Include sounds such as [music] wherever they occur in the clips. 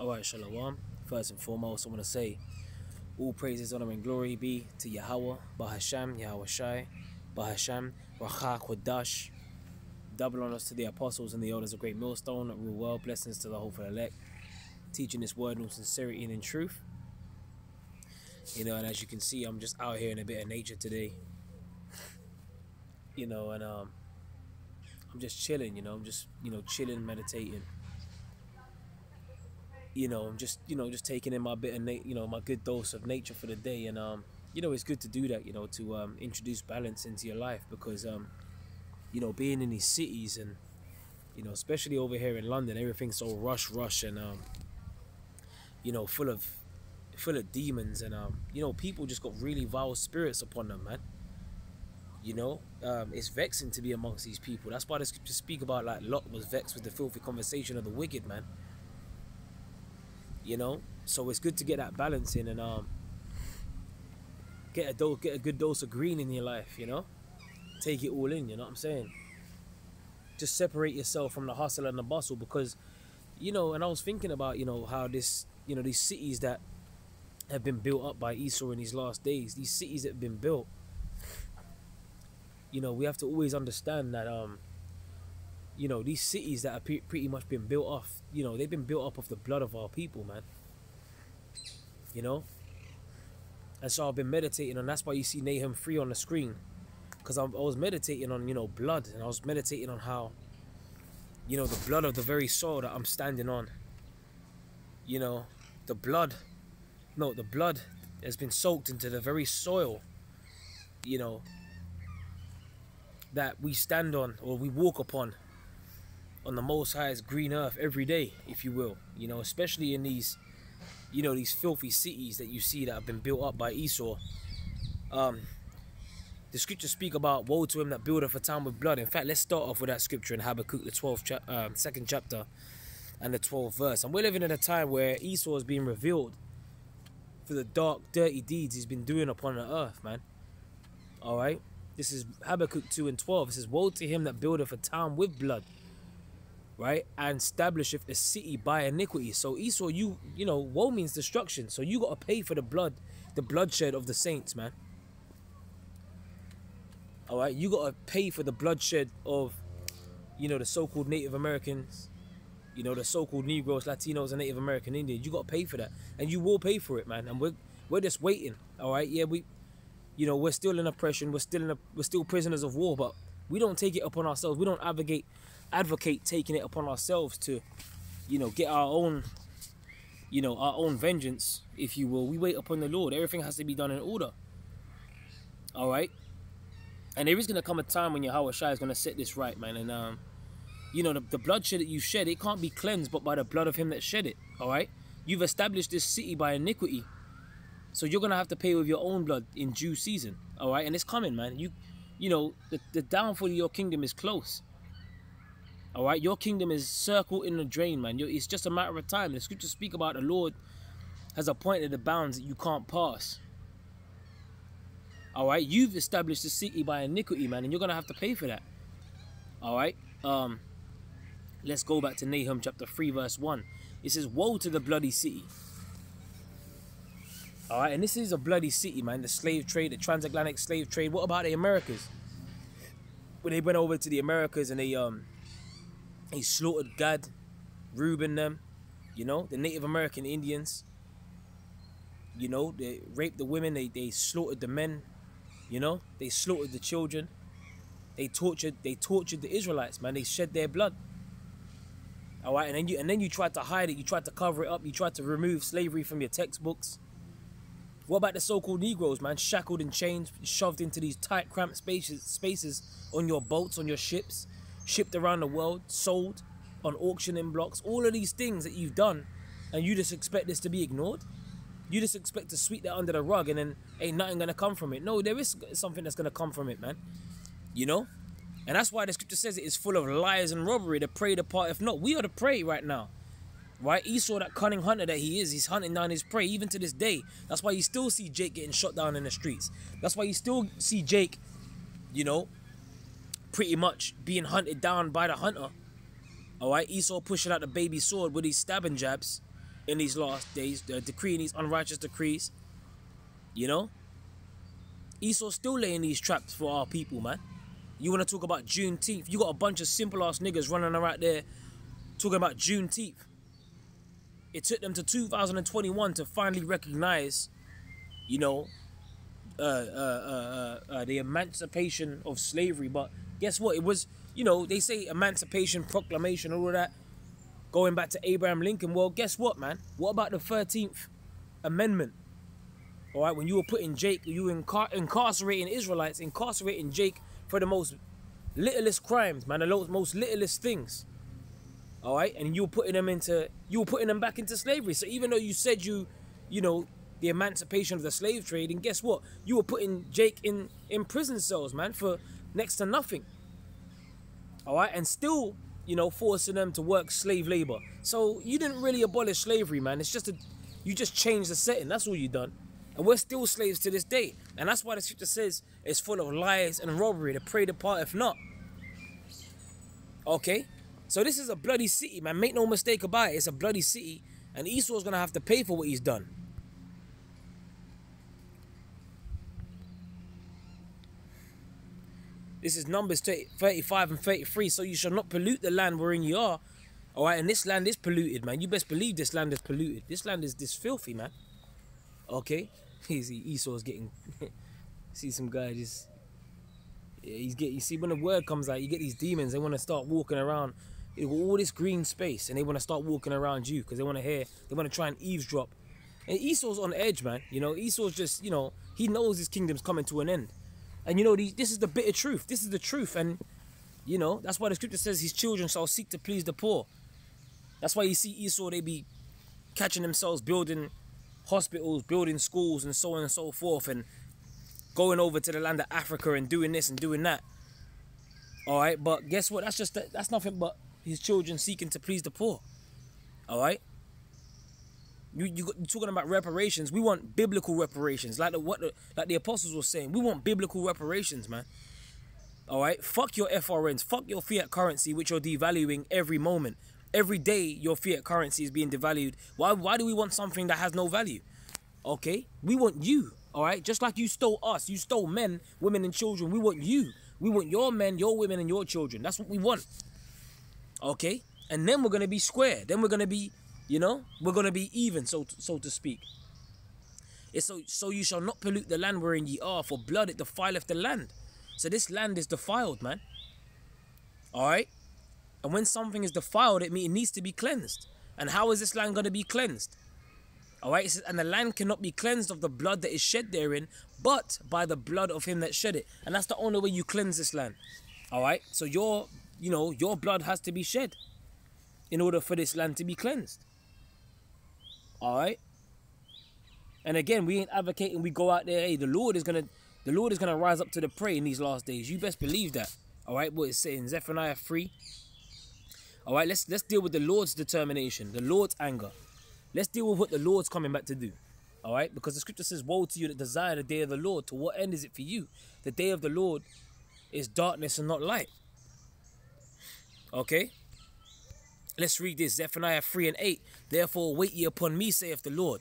Alright, Shalom. First and foremost, I want to say all praises, honor, and glory be to Yahweh, Bahasham, Yahweh Shai, Bahasham, Racha Kodash. Double honors to the apostles and the elders of Great Millstone rule well. Blessings to the hopeful elect. Teaching this word in sincerity and in truth. You know, and as you can see, I'm just out here in a bit of nature today. You know, and um, I'm just chilling. You know, I'm just you know chilling, meditating you know, I'm just you know just taking in my bit of na- you know my good dose of nature for the day, and um, you know it's good to do that, you know, to um, introduce balance into your life because um, you know being in these cities and you know especially over here in London, everything's so rush, rush, and um, you know full of full of demons, and um, you know people just got really vile spirits upon them, man. You know, um, it's vexing to be amongst these people. That's why the scriptures speak about like Lot was vexed with the filthy conversation of the wicked, man you know. So it's good to get that balance in and um get a dose, get a good dose of green in your life, you know. Take it all in, you know what I'm saying. Just separate yourself from the hustle and the bustle because, you know. And I was thinking about you know how this you know these cities that have been built up by Esau in these last days, these cities that have been built. You know, we have to always understand that um you know these cities that have pretty much been built off you know they've been built up of the blood of our people man. You know? And so i've been meditating and that's why you see nahum 3 on the screen. Because I was meditating on you know blood and i was meditating on how you know the blood of the very soil that i'm standing on you know the blood no the blood has been soaked into the very soil you know that we stand on or we walk upon on the most highest green earth every day, if you will. You know, especially in these, you know, these filthy cities that you see that have been built up by Esau. Um, the scriptures speak about woe to him that buildeth a town with blood. In fact, let's start off with that scripture in Habakkuk, the 12th cha um, second chapter and the 12th verse. And we're living in a time where Esau is being revealed for the dark, dirty deeds he's been doing upon the earth, man. All right. This is Habakkuk 2 and 12. It says, Woe to him that buildeth a town with blood right? And establisheth a city by iniquity. So Esau, you you know, woe means destruction. So you gotta pay for the blood, the bloodshed of the saints, man. Alright, you gotta pay for the bloodshed of, you know, the so-called Native Americans, you know, the so-called Negroes, Latinos, and Native American Indians. You gotta pay for that. And you will pay for it, man. And we're we're just waiting. Alright, yeah, we you know, we're still in oppression, we're still in a we're still prisoners of war, but we don't take it upon ourselves. We don't advocate advocate taking it upon ourselves to, you know, get our own, you know, our own vengeance, if you will. We wait upon the Lord. Everything has to be done in order. All right. And there is going to come a time when Yahweh Shai is going to set this right, man. And, um, you know, the, the bloodshed that you shed, it can't be cleansed but by the blood of him that shed it. All right. You've established this city by iniquity. So you're going to have to pay with your own blood in due season. All right. And it's coming, man. You, you know, the, the downfall of your kingdom is close. All right, your kingdom is circled in the drain, man. It's just a matter of time. The scriptures speak about the Lord has appointed the bounds that you can't pass. All right, you've established the city by iniquity, man, and you're gonna have to pay for that. All right, um, let's go back to Nahum chapter three, verse one. It says, "Woe to the bloody city." All right, and this is a bloody city, man. The slave trade, the transatlantic slave trade. What about the Americas? When they went over to the Americas and they um he slaughtered Gad, Reuben them, you know, the Native American Indians. You know, they raped the women, they, they slaughtered the men, you know, they slaughtered the children. They tortured they tortured the Israelites, man. They shed their blood. Alright, and then you and then you tried to hide it, you tried to cover it up, you tried to remove slavery from your textbooks. What about the so-called Negroes, man? Shackled and chained, shoved into these tight, cramped spaces, spaces on your boats, on your ships, shipped around the world, sold on auctioning blocks, all of these things that you've done, and you just expect this to be ignored? You just expect to sweep that under the rug and then ain't nothing gonna come from it. No, there is something that's gonna come from it, man. You know? And that's why the scripture says it is full of lies and robbery. The prey depart. If not, we are the prey right now. Right? Esau, that cunning hunter that he is, he's hunting down his prey even to this day. That's why you still see Jake getting shot down in the streets. That's why you still see Jake, you know, pretty much being hunted down by the hunter. Alright, Esau pushing out the baby sword with his stabbing jabs in these last days, the decreeing these unrighteous decrees. You know? Esau still laying these traps for our people, man. You want to talk about Juneteenth? You got a bunch of simple ass niggas running around there talking about Juneteenth. It took them to 2021 to finally recognize, you know, uh, uh, uh, uh, uh, the emancipation of slavery. But guess what? It was, you know, they say Emancipation Proclamation, all of that, going back to Abraham Lincoln. Well, guess what, man? What about the 13th Amendment? All right, when you were putting Jake, you incar incarcerating Israelites, incarcerating Jake for the most littlest crimes, man, the most littlest things. All right, and you were putting them into, you were putting them back into slavery. So even though you said you, you know, the emancipation of the slave trade, and guess what? You were putting Jake in in prison cells, man, for next to nothing. All right, and still, you know, forcing them to work slave labor. So you didn't really abolish slavery, man. It's just a, you just changed the setting. That's all you done. And we're still slaves to this day. And that's why the scripture says it's full of lies and robbery. The prey depart if not. Okay? So this is a bloody city, man. Make no mistake about it. It's a bloody city. And Esau's going to have to pay for what he's done. This is Numbers 35 and 33. So you shall not pollute the land wherein you are. All right, and this land is polluted, man. You best believe this land is polluted. This land is this filthy, man. Okay, [laughs] see Esau's getting. [laughs] see some guy just. Yeah, he's getting. You see when the word comes out, you get these demons. They want to start walking around all this green space, and they want to start walking around you because they want to hear. They want to try and eavesdrop. And Esau's on edge, man. You know, Esau's just. You know, he knows his kingdom's coming to an end, and you know, this is the bitter truth. This is the truth, and you know that's why the scripture says his children shall seek to please the poor. That's why you see Esau. They be catching themselves building hospitals, building schools, and so on and so forth, and going over to the land of Africa and doing this and doing that. All right, but guess what? That's just that's nothing but his children seeking to please the poor. All right. You you are talking about reparations? We want biblical reparations, like the what the, like the apostles were saying. We want biblical reparations, man. All right. Fuck your FRNs. Fuck your fiat currency, which you're devaluing every moment. Every day your fiat currency is being devalued. Why why do we want something that has no value? Okay? We want you. All right? Just like you stole us. You stole men, women and children. We want you. We want your men, your women and your children. That's what we want. Okay? And then we're going to be square. Then we're going to be, you know, we're going to be even so so to speak. It's so so you shall not pollute the land wherein ye are, for blood it defileth the land. So this land is defiled, man. All right? And when something is defiled, it means it needs to be cleansed. And how is this land going to be cleansed? All right, says, and the land cannot be cleansed of the blood that is shed therein, but by the blood of him that shed it. And that's the only way you cleanse this land. All right, so your, you know, your blood has to be shed in order for this land to be cleansed. All right. And again, we ain't advocating we go out there. Hey, the Lord is gonna, the Lord is gonna rise up to the prey in these last days. You best believe that. All right, what it's saying, Zephaniah three, all right, let's let's deal with the Lord's determination, the Lord's anger. Let's deal with what the Lord's coming back to do. All right, because the scripture says, "Woe to you that desire the day of the Lord. To what end is it for you? The day of the Lord is darkness and not light." Okay. Let's read this Zephaniah 3 and 8. Therefore, wait ye upon me, saith the Lord,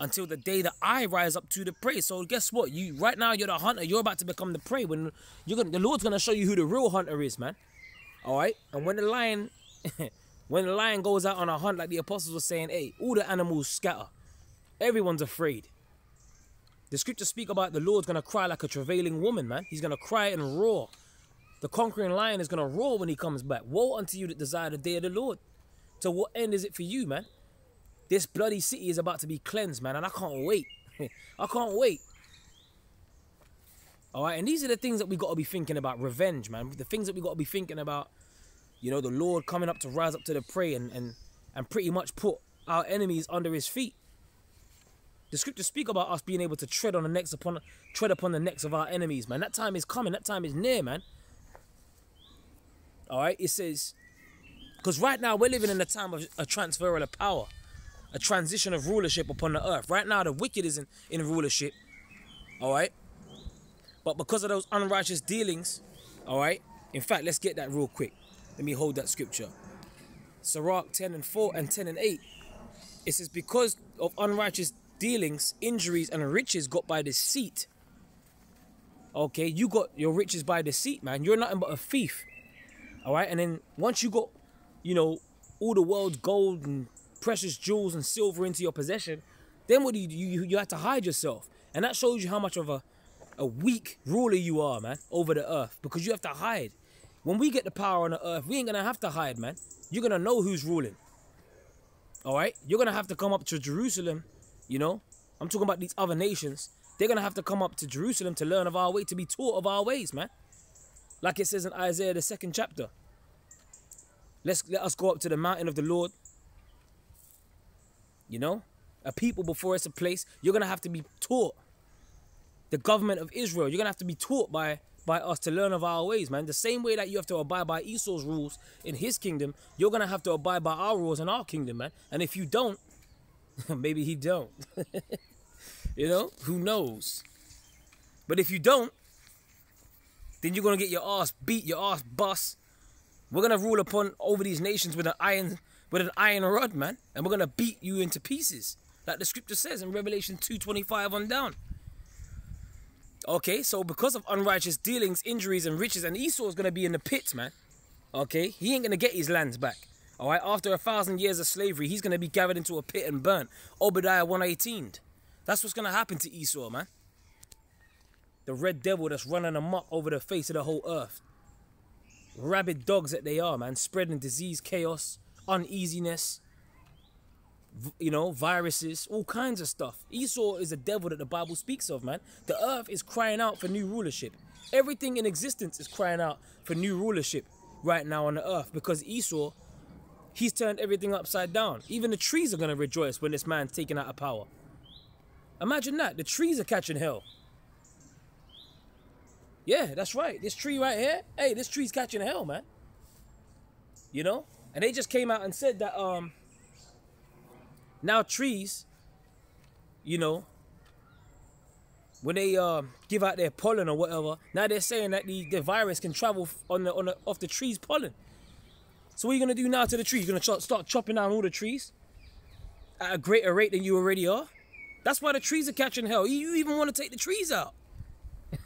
until the day that I rise up to the prey. So guess what? You right now you're the hunter. You're about to become the prey. When you're gonna, the Lord's gonna show you who the real hunter is, man. All right. And when the lion, [laughs] when the lion goes out on a hunt, like the apostles were saying, hey, all the animals scatter. Everyone's afraid. The scriptures speak about the Lord's gonna cry like a travailing woman, man. He's gonna cry and roar. The conquering lion is gonna roar when he comes back. Woe unto you that desire the day of the Lord. To what end is it for you, man? This bloody city is about to be cleansed, man, and I can't wait. [laughs] I can't wait. All right, and these are the things that we got to be thinking about. Revenge, man. The things that we got to be thinking about. You know, the Lord coming up to rise up to the prey and and and pretty much put our enemies under His feet. The scriptures speak about us being able to tread on the necks upon tread upon the necks of our enemies, man. That time is coming. That time is near, man. All right, it says, because right now we're living in a time of a transfer of power, a transition of rulership upon the earth. Right now, the wicked is in, in rulership. All right, but because of those unrighteous dealings, all right, in fact, let's get that real quick. Let me hold that scripture. Sirach 10 and 4 and 10 and 8. It says, because of unrighteous dealings, injuries, and riches got by deceit. Okay, you got your riches by deceit, man. You're nothing but a thief. All right, and then once you got, you know, all the world's gold and precious jewels and silver into your possession, then what do you do? You, you have to hide yourself. And that shows you how much of a, a weak ruler you are, man, over the earth. Because you have to hide. When we get the power on the earth, we ain't going to have to hide, man. You're going to know who's ruling. All right? You're going to have to come up to Jerusalem, you know? I'm talking about these other nations. They're going to have to come up to Jerusalem to learn of our way, to be taught of our ways, man. Like it says in Isaiah, the second chapter. Let's let us go up to the mountain of the Lord. You know? A people before it's a place. You're going to have to be taught. The government of Israel, you're going to have to be taught by by us to learn of our ways, man. The same way that you have to abide by Esau's rules in his kingdom, you're gonna have to abide by our rules in our kingdom, man. And if you don't, [laughs] maybe he don't. [laughs] you know, who knows? But if you don't, then you're gonna get your ass beat, your ass bust. We're gonna rule upon over these nations with an iron with an iron rod, man, and we're gonna beat you into pieces, like the scripture says in Revelation 2:25 on down. Okay, so because of unrighteous dealings, injuries, and riches, and Esau is going to be in the pits, man. Okay, he ain't going to get his lands back. All right, after a thousand years of slavery, he's going to be gathered into a pit and burnt. Obadiah 118. That's what's going to happen to Esau, man. The red devil that's running amok over the face of the whole earth. Rabid dogs that they are, man. Spreading disease, chaos, uneasiness, you know, viruses, all kinds of stuff. Esau is a devil that the Bible speaks of, man. The earth is crying out for new rulership. Everything in existence is crying out for new rulership right now on the earth because Esau, he's turned everything upside down. Even the trees are going to rejoice when this man's taken out of power. Imagine that. The trees are catching hell. Yeah, that's right. This tree right here, hey, this tree's catching hell, man. You know? And they just came out and said that um now trees, you know, when they uh, give out their pollen or whatever, now they're saying that the, the virus can travel on the, on the, off the tree's pollen. So what are you gonna do now to the trees? You're gonna ch start chopping down all the trees at a greater rate than you already are. That's why the trees are catching hell. You even want to take the trees out,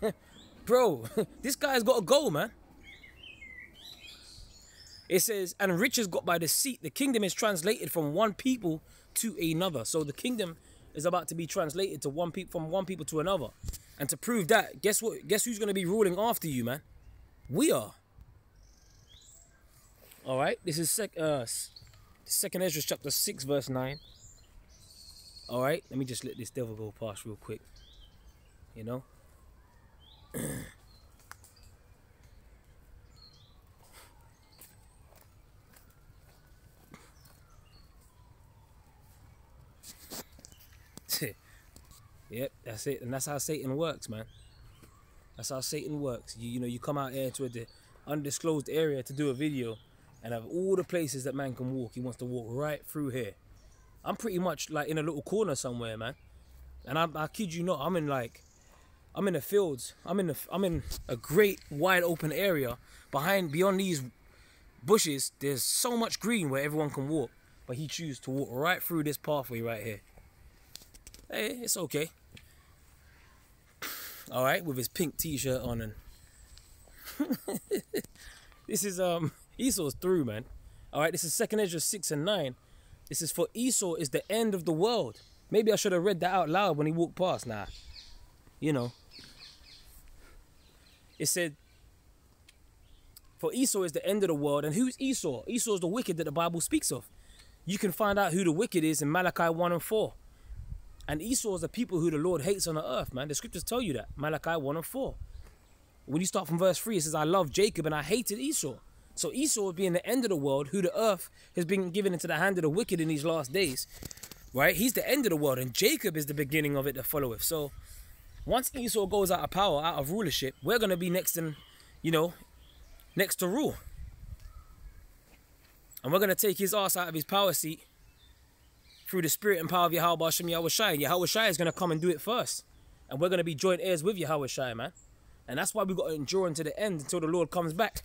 [laughs] bro? [laughs] this guy's got a goal, man. It says, and riches got by deceit. The kingdom is translated from one people to another. So the kingdom is about to be translated to one people from one people to another. And to prove that, guess what? Guess who's going to be ruling after you, man? We are. All right. This is sec uh, second Ezra chapter six, verse nine. All right. Let me just let this devil go past real quick. You know. [clears throat] Yep, that's it. And that's how Satan works, man. That's how Satan works. You, you know, you come out here to the undisclosed area to do a video, and of all the places that man can walk, he wants to walk right through here. I'm pretty much like in a little corner somewhere, man. And I, I kid you not, I'm in like, I'm in the fields. I'm in the, I'm in a great wide open area. Behind, beyond these bushes, there's so much green where everyone can walk. But he chooses to walk right through this pathway right here. Hey, it's okay [sniffs] all right, with his pink t-shirt on and [laughs] this is um Esau's through, man. All right, this is Second Ezra six and nine. This is for Esau is the end of the world. Maybe I should have read that out loud when he walked past. Nah, you know. It said, for Esau is the end of the world. And who's Esau? Esau is the wicked that the Bible speaks of. You can find out who the wicked is in Malachi 1 and 4. And Esau is the people who the Lord hates on the earth, man. The scriptures tell you that. Malachi 1 and 4. When you start from verse 3, it says, I love Jacob and I hated Esau. So Esau would be the end of the world, who the earth has been given into the hand of the wicked in these last days. Right? He's the end of the world, and Jacob is the beginning of it that followeth. So once Esau goes out of power, out of rulership, we're gonna be next in, you know, next to rule. And we're gonna take his ass out of his power seat through the spirit and power of Yahweh Hashem Yahweh Shai. Yahweh Shai is going to come and do it first. And we're going to be joint heirs with Yahweh Shai, man. And that's why we got to endure until the end, until the Lord comes back.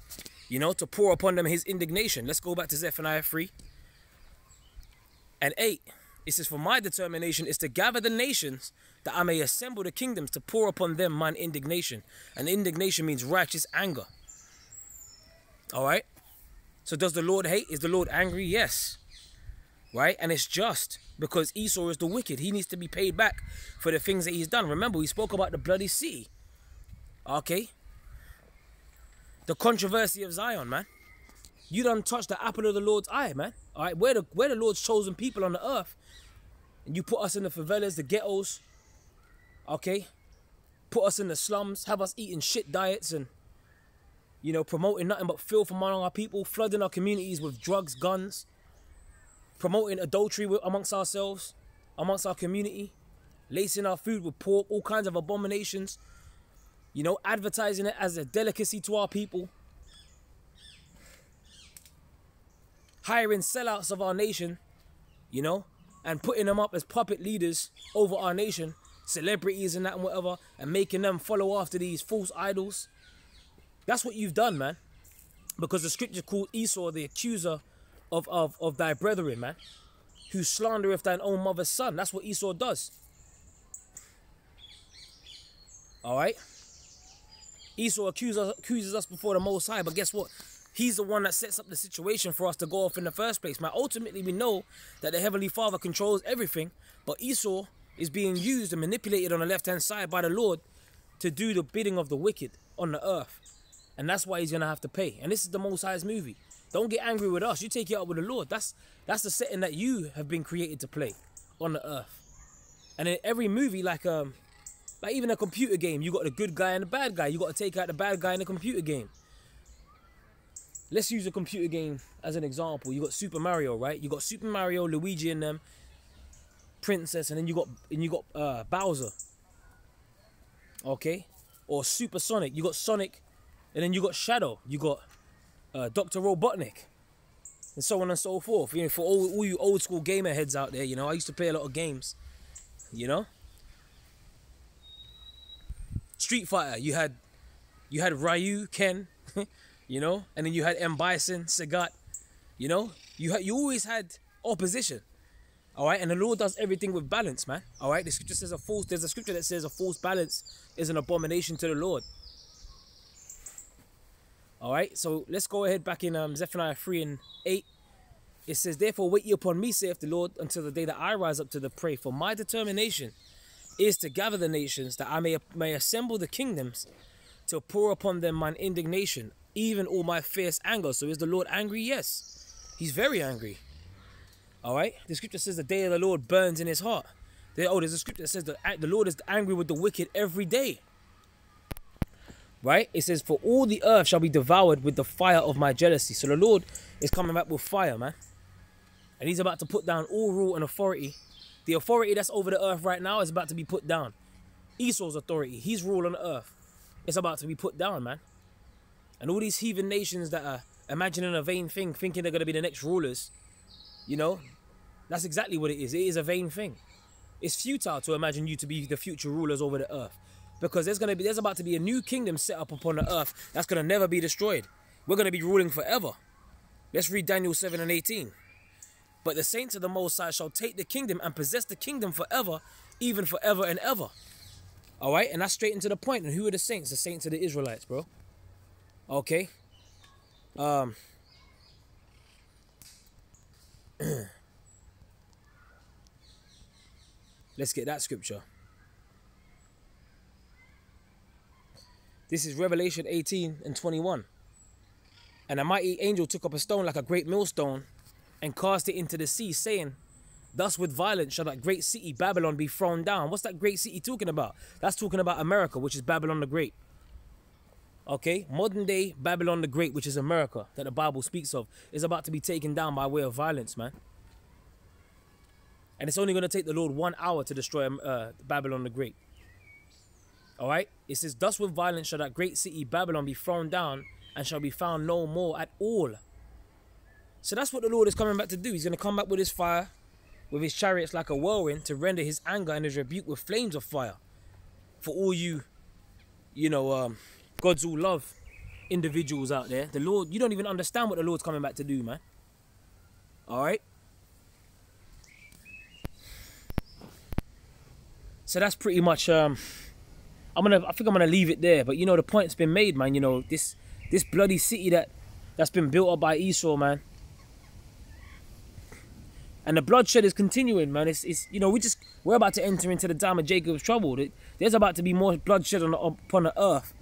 You know, to pour upon them his indignation. Let's go back to Zephaniah 3 and 8. It says, For my determination is to gather the nations that I may assemble the kingdoms to pour upon them mine indignation. And indignation means righteous anger. All right? So does the Lord hate? Is the Lord angry? Yes. Right? And it's just because Esau is the wicked. He needs to be paid back for the things that he's done. Remember, we spoke about the bloody sea. Okay? The controversy of Zion, man. You done touched the apple of the Lord's eye, man. All right, we're the, we're the Lord's chosen people on the earth. And you put us in the favelas, the ghettos, okay? Put us in the slums, have us eating shit diets and, you know, promoting nothing but filth among our people, flooding our communities with drugs, guns, promoting adultery amongst ourselves, amongst our community, lacing our food with pork, all kinds of abominations, you know, advertising it as a delicacy to our people. Hiring sellouts of our nation, you know, and putting them up as puppet leaders over our nation, celebrities and that and whatever, and making them follow after these false idols. That's what you've done, man. Because the scripture called Esau the accuser of, of, of thy brethren, man. Who slandereth thine own mother's son. That's what Esau does. Alright? Esau accuses, accuses us before the Most High, but guess what? He's the one that sets up the situation for us to go off in the first place. Now, ultimately, we know that the Heavenly Father controls everything, but Esau is being used and manipulated on the left-hand side by the Lord to do the bidding of the wicked on the earth. And that's why he's going to have to pay. And this is the Most High's movie. Don't get angry with us. You take it up with the Lord. That's that's the setting that you have been created to play on the earth. And in every movie, like um, like even a computer game, you got the good guy and the bad guy. You got to take out the bad guy in the computer game. Let's use a computer game as an example. You got Super Mario, right? You got Super Mario, Luigi, and them, Princess, and then you got and you got uh, Bowser. Okay, or Super Sonic. You got Sonic, and then you got Shadow. You got uh, Dr. Robotnik, and so on and so forth. You know, for all, all you old school gamer heads out there, you know, I used to play a lot of games. You know, Street Fighter, you had you had Ryu, Ken, [laughs] you know, and then you had M Bison, Sagat, you know, you had you always had opposition. All right, and the Lord does everything with balance, man. All right, the scripture says a false. There's a scripture that says a false balance is an abomination to the Lord. All right, so let's go ahead back in um, Zephaniah 3 and 8. It says, Therefore, wait ye upon me, saith the Lord, until the day that I rise up to the prey. For my determination is to gather the nations, that I may, may assemble the kingdoms, to pour upon them mine indignation, even all my fierce anger. So is the Lord angry? Yes. He's very angry. All right. The scripture says the day of the Lord burns in his heart. There, oh, there's a scripture that says that the Lord is angry with the wicked every day. Right? It says, For all the earth shall be devoured with the fire of my jealousy. So the Lord is coming back with fire, man. And he's about to put down all rule and authority. The authority that's over the earth right now is about to be put down. Esau's authority, his rule on the earth, is about to be put down, man. And all these heathen nations that are imagining a vain thing, thinking they're going to be the next rulers, you know, that's exactly what it is. It is a vain thing. It's futile to imagine you to be the future rulers over the earth because there's going to be there's about to be a new kingdom set up upon the earth that's going to never be destroyed. We're going to be ruling forever. Let's read Daniel 7 and 18. But the saints of the Most High shall take the kingdom and possess the kingdom forever, even forever and ever. All right, and that's straight into the point. And who are the saints? The saints of the Israelites, bro. Okay. Um. [clears throat] Let's get that scripture. This is Revelation 18 and 21. And a mighty angel took up a stone like a great millstone and cast it into the sea, saying, Thus with violence shall that great city Babylon be thrown down. What's that great city talking about? That's talking about America, which is Babylon the Great. Okay, modern day Babylon the Great, which is America, that the Bible speaks of, is about to be taken down by way of violence, man. And it's only going to take the Lord one hour to destroy uh, Babylon the Great. All right, it says, Thus with violence shall that great city Babylon be thrown down and shall be found no more at all. So that's what the Lord is coming back to do. He's going to come back with his fire, with his chariots like a whirlwind, to render his anger and his rebuke with flames of fire. For all you, you know, um, God's all love individuals out there, the Lord, you don't even understand what the Lord's coming back to do, man. All right? So that's pretty much um I'm gonna I think I'm gonna leave it there. But you know the point's been made, man. You know, this this bloody city that that's been built up by Esau, man. And the bloodshed is continuing, man. It's, it's you know, we just we're about to enter into the time of Jacob's trouble. There's about to be more bloodshed on upon the earth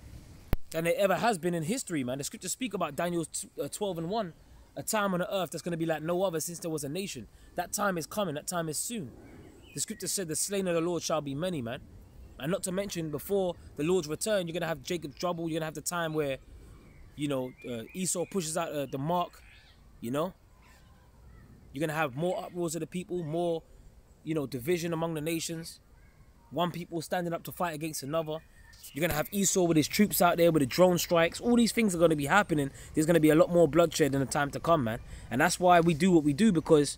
than there ever has been in history, man. The scriptures speak about Daniel uh, 12 and 1, a time on the earth that's going to be like no other since there was a nation. That time is coming. That time is soon. The scripture said the slain of the Lord shall be many, man. And not to mention, before the Lord's return, you're going to have Jacob's trouble. You're going to have the time where, you know, uh, Esau pushes out uh, the mark, you know. You're going to have more uproars of the people, more, you know, division among the nations. One people standing up to fight against another. You're going to have Esau with his troops out there with the drone strikes. All these things are going to be happening. There's going to be a lot more bloodshed in the time to come, man. And that's why we do what we do because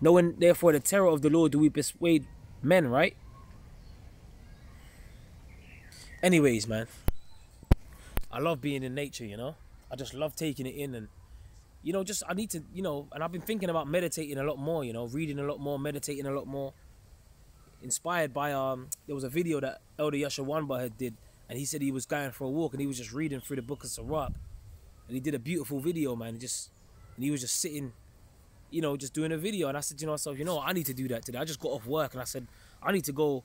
knowing, therefore, the terror of the Lord do we persuade men, right? Anyways, man, I love being in nature, you know? I just love taking it in and, you know, just, I need to, you know, and I've been thinking about meditating a lot more, you know, reading a lot more, meditating a lot more. Inspired by, um, there was a video that Elder Yasha Wanba had did, and he said he was going for a walk and he was just reading through the book of Sirach. And he did a beautiful video, man, just, and he was just sitting, you know, just doing a video. And I said to myself, you know, I need to do that today. I just got off work and I said, I need to go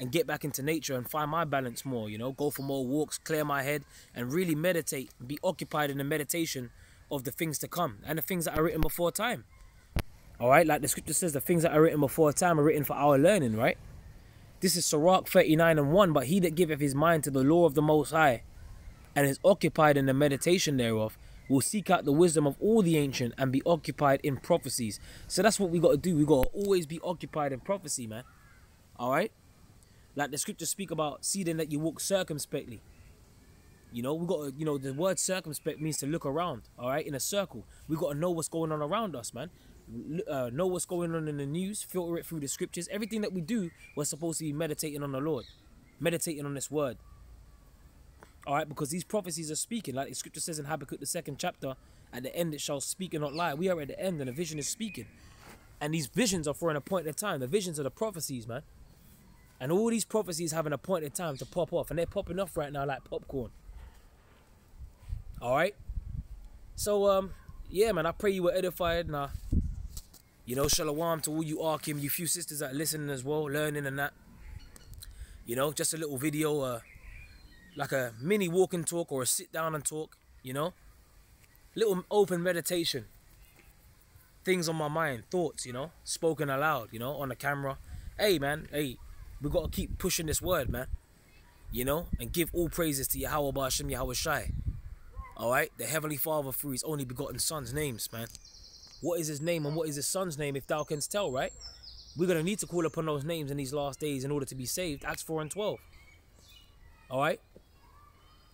and get back into nature and find my balance more, you know, go for more walks, clear my head, and really meditate, be occupied in the meditation of the things to come and the things that are written before time. All right, like the scripture says, the things that are written before time are written for our learning, right? This is Sirach 39 and 1. But he that giveth his mind to the law of the Most High and is occupied in the meditation thereof will seek out the wisdom of all the ancient and be occupied in prophecies. So that's what we got to do. We got to always be occupied in prophecy, man. All right? Like the scriptures speak about seeing that you walk circumspectly. You know, we got to, you know, the word circumspect means to look around, all right, in a circle. We got to know what's going on around us, man. Uh, know what's going on in the news, filter it through the scriptures. Everything that we do, we're supposed to be meditating on the Lord, meditating on this word. All right, because these prophecies are speaking, like the scripture says in Habakkuk, the second chapter, at the end it shall speak and not lie. We are at the end and the vision is speaking. And these visions are for an appointed time. The visions are the prophecies, man. And all these prophecies have an appointed time to pop off. And they're popping off right now like popcorn. Alright? So, um, yeah, man, I pray you were edified. Uh, you know, shalom to all you Achim, you few sisters that are listening as well, learning and that. You know, just a little video, uh, like a mini walk and talk or a sit down and talk, you know? Little open meditation. Things on my mind, thoughts, you know, spoken aloud, you know, on the camera. Hey, man, hey, we got to keep pushing this word, man. You know, and give all praises to Yahweh Ba'ashem Yahweh Shai. Alright? The Heavenly Father through his only begotten son's names, man. What is his name and what is his son's name if thou canst tell, right? We're going to need to call upon those names in these last days in order to be saved. Acts 4 and 12. Alright?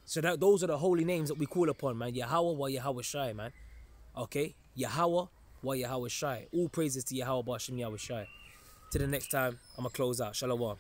So that those are the holy names that we call upon, man. Yahweh wa Yahweh Shai, man. Okay? Yahweh wa Yahweh Shai. All praises to Yahweh Ba'ashem Yahweh Shai. Till the next time, I'm going to close out. Shalom.